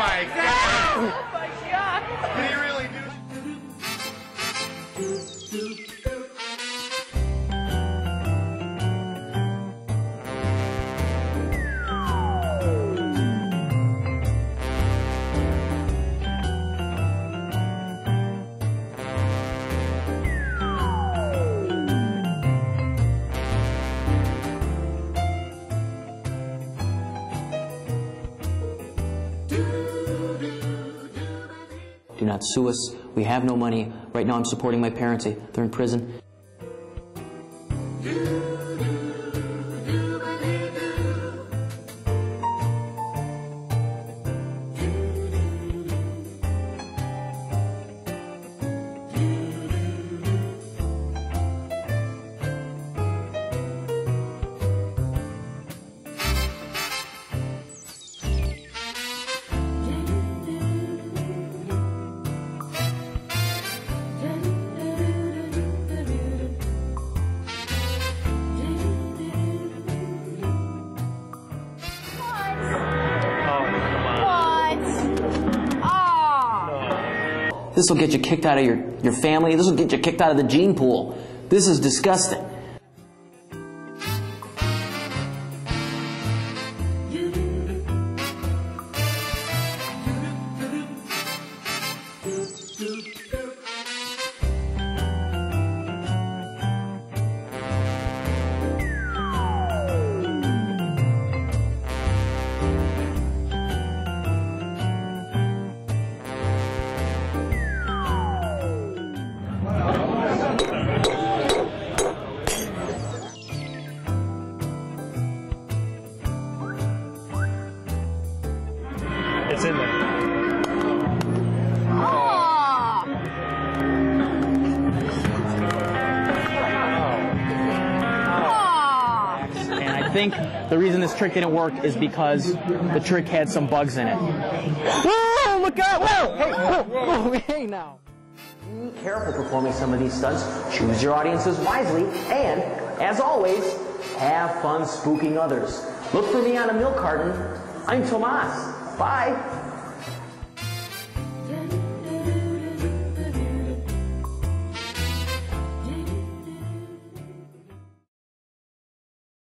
my God. Not sue us. We have no money. Right now I'm supporting my parents. They're in prison. This will get you kicked out of your, your family. This will get you kicked out of the gene pool. This is disgusting. It's in there. And I think the reason this trick didn't work is because the trick had some bugs in it. Whoa, look out! Whoa! Hey, whoa, whoa, hey now. Be careful performing some of these stunts. Choose your audiences wisely, and as always, have fun spooking others. Look for me on a milk carton. I'm Thomas. Bye.